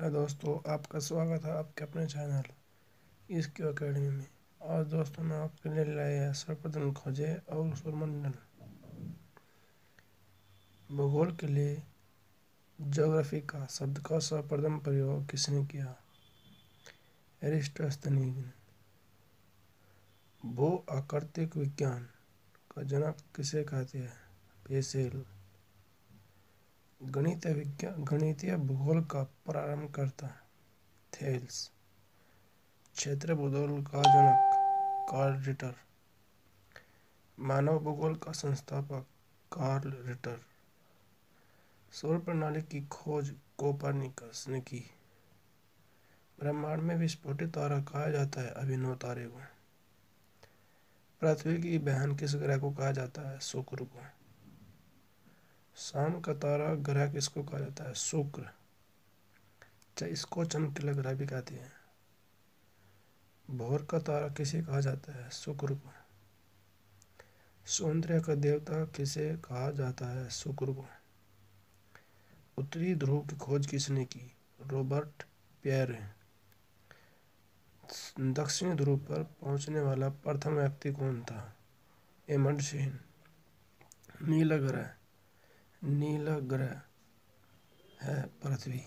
Hello दोस्तों, आपका स्वागत है आपके अपने चैनल इसकी अकेडमी में। और दोस्तों, मैं आपके लिए लाया सर्वप्रथम खोजे और सूर्यमंडल भूगोल के लिए ज्योग्राफी का शब्द का सर्वप्रथम प्रयोग किसने किया? एरिस्टोस्थनीज ने भू आकृतिक विज्ञान का जनक किसे कहते हैं? पेसेल। गणित विज्ञान गणितीय भूगोल का प्रारंभ करता है। थेल्स, क्षेत्र भूगोल का जनक कार्ल रिटर। मानव भूगोल का संस्थापक कार्ल रिटर। सौर प्रणाली की खोज कोपरनिकस ने की। ब्रह्मांड में विस्फोटित तारा कहा जाता है, अभिनव तारे को। पृथ्वी की बहन किस ग्रह को कहा जाता है? शुक्र को। शाम का तारा ग्रह किसको कहा जाता है? शुक्र। चाहे इसको चमकीला ग्रह भी कहते हैं। भोर का तारा किसे कहा जाता है? शुक्र को। सौंदर्य का देवता किसे कहा जाता है? शुक्र को। उत्तरी ध्रुव की खोज किसने की? रॉबर्ट प्यार। दक्षिणी ध्रुव पर पहुँचने वाला प्रथम व्यक्ति कौन था? एमंड सेन नीला ग्रह। नीला ग्रह है पृथ्वी।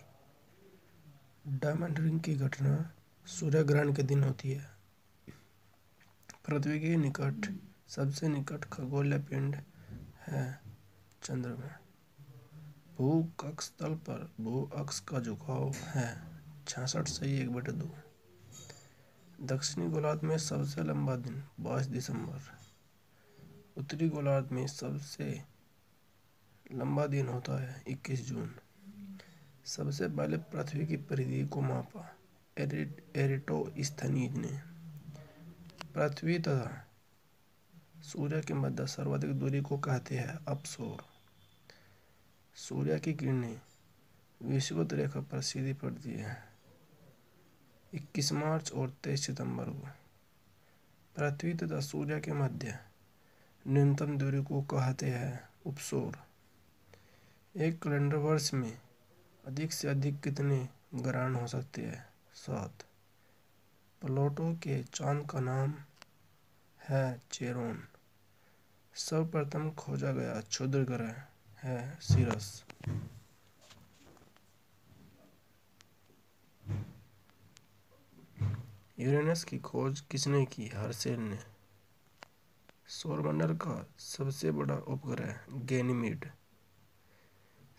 डायमंड रिंग की घटना सूर्य ग्रहण के दिन होती है। पृथ्वी के निकट, सबसे निकट खगोलीय पिंड है चंद्रमा। भू कक्ष तल पर भू अक्ष का झुकाव है छियासठ से एक बटे दो। दक्षिणी गोलार्ध में सबसे लंबा दिन, बाईस दिसंबर। उत्तरी गोलार्ध में सबसे लंबा दिन होता है, इक्कीस जून। सबसे पहले पृथ्वी की परिधि को मापा एरिटो स्थनीज ने। पृथ्वी तथा सूर्य के मध्य सर्वाधिक दूरी को कहते हैं अपसोर। सूर्य की किरणें विषुवत रेखा पर सीधी पड़ती है। 21 मार्च और 23 सितंबर को। पृथ्वी तथा सूर्य के मध्य न्यूनतम दूरी को कहते हैं उपसोर। एक कैलेंडर वर्ष में अधिक से अधिक कितने ग्रहण हो सकते हैं? सात। प्लोटो के चाँद का नाम है चेरोन। सर्वप्रथम खोजा गया क्षुद्र ग्रह है सिरस। यूरेनस की खोज किसने की? हर्सेल ने। सौरमंडल का सबसे बड़ा उपग्रह गैनीमीड।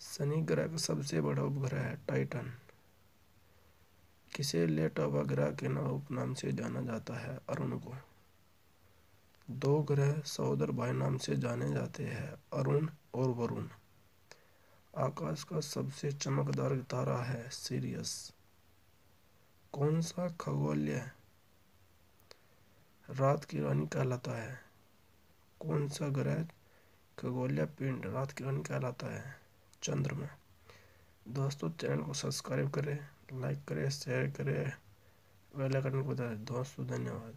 शनि ग्रह का सबसे बड़ा उपग्रह है, टाइटन। किसे लेट लेटावा ग्रह के नाम उपनाम से जाना जाता है? अरुण को। दो ग्रह सहोदर भाई नाम से जाने जाते हैं, अरुण और वरुण। आकाश का सबसे चमकदार तारा है, सीरियस। कौन सा खगोलीय रात की रानी कहलाता है? कौन सा ग्रह खगोलीय पिंड रात की रानी कहलाता है? चंद्रमा। दोस्तों, चैनल को सब्सक्राइब करें, लाइक करें शेयर करें। बेल आइकन को बताए दोस्तों, धन्यवाद।